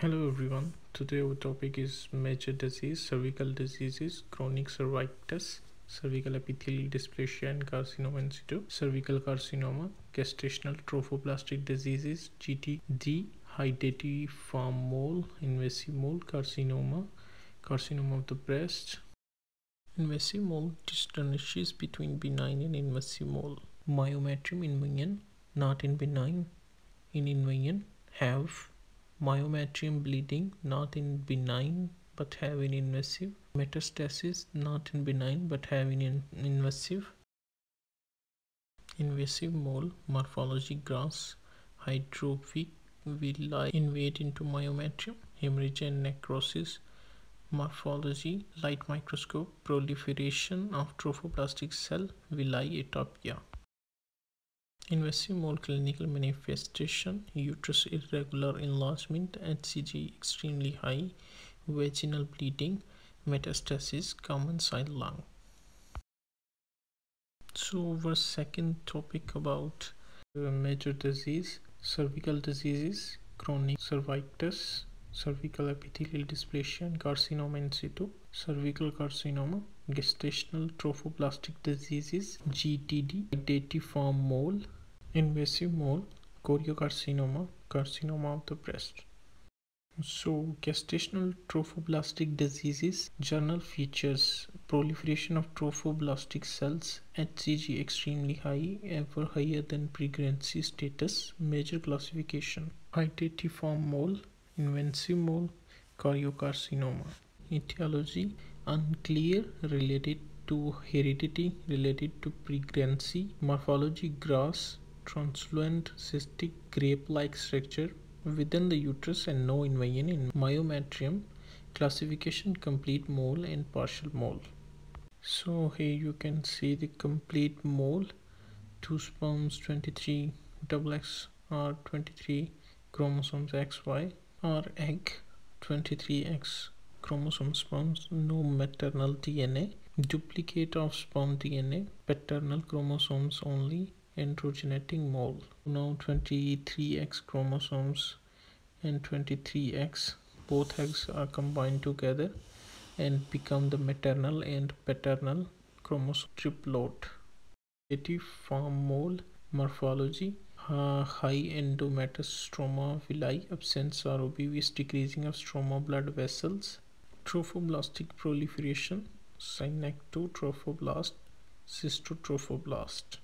Hello everyone. Today our topic is major disease, cervical diseases, chronic cervicitis, cervical epithelial dysplasia and carcinoma in situ, cervical carcinoma, gestational trophoblastic diseases, GTD, hydatidiform mole, invasive mole, carcinoma, carcinoma of the breast. Invasive mole distinguishes between benign and invasive mole. Myometrium in not in benign. In invasion, have myometrium bleeding not in benign but having invasive. Metastasis not in benign but having in invasive. Invasive mole morphology grass hydropic villi invade into myometrium. Hemorrhage and necrosis morphology light microscope proliferation of trophoblastic cell villi atypia Invasive mole clinical manifestation uterus irregular enlargement HCG extremely high vaginal bleeding metastasis common side lung. So our second topic about uh, major disease cervical diseases chronic cervicitis cervical epithelial dysplasia and carcinoma in situ cervical carcinoma gestational trophoblastic diseases gtd datiform mole invasive mole choriocarcinoma carcinoma of the breast. So gestational trophoblastic diseases general features proliferation of trophoblastic cells hcg extremely high ever higher than pregnancy status major classification hydatidiform mole invasive mole choriocarcinoma etiology unclear related to heredity related to pregnancy. Morphology grass translucent cystic grape-like structure within the uterus and no invasion in myometrium classification complete mole and partial mole. So here you can see the complete mole. Two sperms 23 double x or 23 chromosomes xy or egg 23x chromosome sperms no maternal dna duplicate of sperm dna paternal chromosomes only androgenetic mole. Now 23x chromosomes and 23x both eggs are combined together and become the maternal and paternal chromosome. Triplet. Datidiform mole morphology. Uh, high endometrioma villi. Absence or obvious. Decreasing of stroma blood vessels. Trophoblastic proliferation. Syncytiotrophoblastic cytotrophoblast